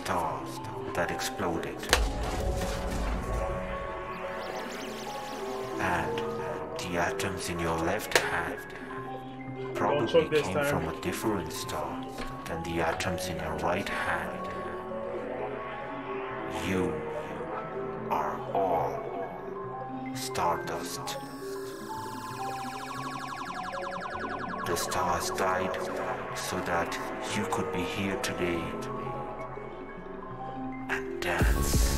star that exploded. And the atoms in your left hand probably came time. from a different star than the atoms in your right hand. You are all stardust. The stars died so that you could be here today dance.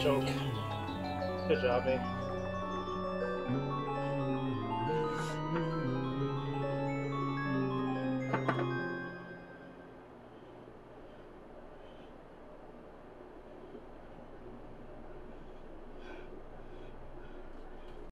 joke. Good job, mate.